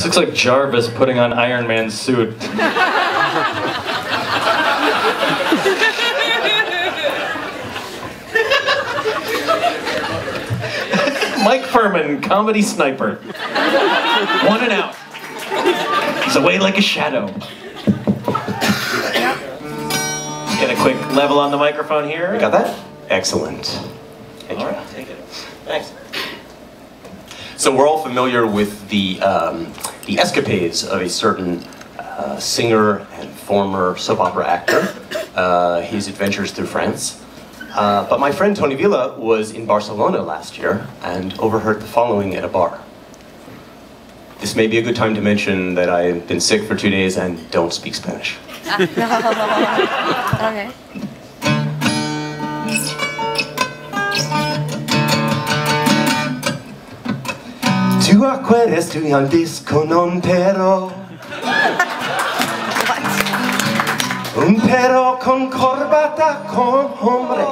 This looks like Jarvis putting on Iron Man's suit. Mike Furman, comedy sniper. One and out. He's away like a shadow. Get a quick level on the microphone here. Got that? Excellent. All right, take it. Thanks. So we're all familiar with the um, the escapades of a certain uh, singer and former soap opera actor, uh, his adventures through France. Uh, but my friend Tony Vila was in Barcelona last year and overheard the following at a bar. This may be a good time to mention that I've been sick for two days and don't speak Spanish. Okay. Tu acuerdas estudiantes con un perro? Un perro con corbata con hombre.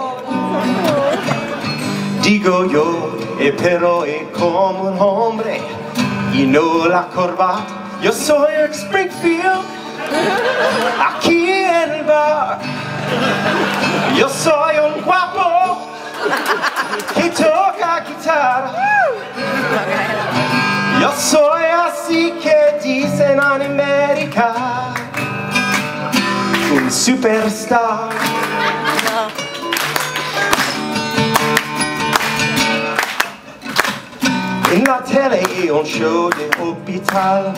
Digo yo, eh, el perro es eh, como un hombre y no la corbata. Yo soy Eric Springfield, aquí en el bar. Yo soy un guapo que toca guitarra. Dicen en América Un superstar. En la y un show de hospital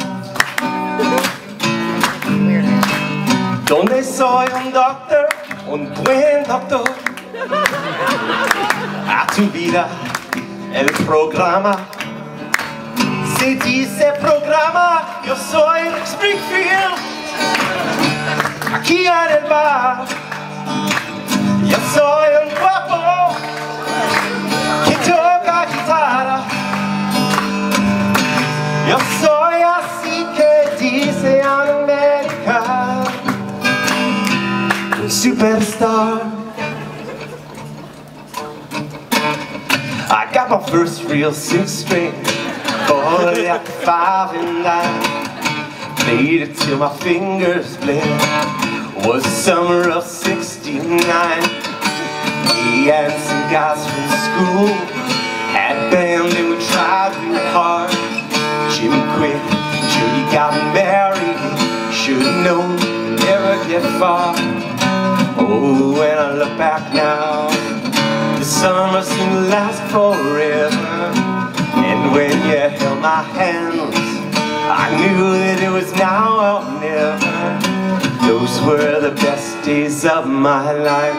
Donde soy un doctor, un buen doctor. A tu vida el programa se dice programa, yo soy Rick Springfield, aquí en el bar. Yo soy un guapo que toca guitarra. Yo soy así que dice en América, un superstar. I got my first real six string Boy, at five and I played it till my fingers bled. Was the summer of '69. Me and some guys from school had band and we tried real hard. Jimmy quit, Judy got married. Should've known, never get far. Oh, when I look back now, the summer seemed to last forever. My hands. I knew that it was now or never. Those were the best days of my life.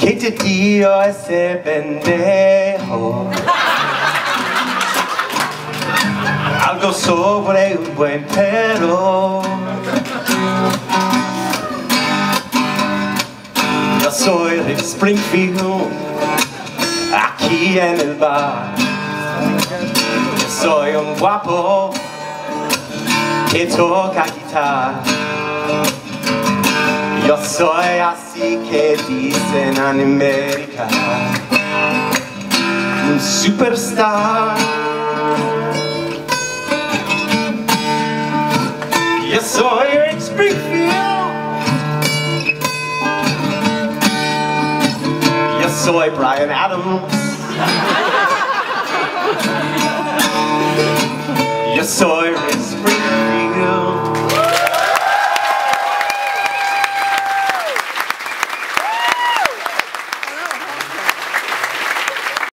Que te dio ese pendejo Algo sobre un buen perro. Yo soy Rick Springfield Aquí en el bar. Yo soy un guapo Que toca guitarra. Yo soy así que dicen en América. Un superstar Soy Eric Springfield Yo soy Bryan Adams. Yo soy Rick Springfield